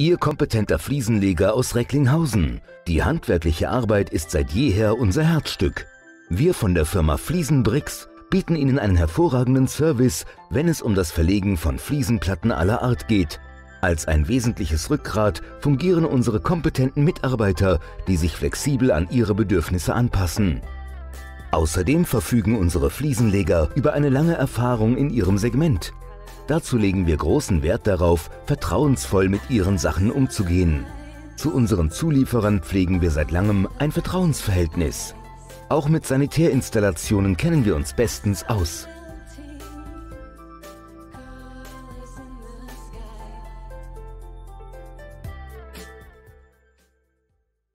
Ihr kompetenter Fliesenleger aus Recklinghausen. Die handwerkliche Arbeit ist seit jeher unser Herzstück. Wir von der Firma Fliesenbricks bieten Ihnen einen hervorragenden Service, wenn es um das Verlegen von Fliesenplatten aller Art geht. Als ein wesentliches Rückgrat fungieren unsere kompetenten Mitarbeiter, die sich flexibel an Ihre Bedürfnisse anpassen. Außerdem verfügen unsere Fliesenleger über eine lange Erfahrung in ihrem Segment. Dazu legen wir großen Wert darauf, vertrauensvoll mit ihren Sachen umzugehen. Zu unseren Zulieferern pflegen wir seit langem ein Vertrauensverhältnis. Auch mit Sanitärinstallationen kennen wir uns bestens aus.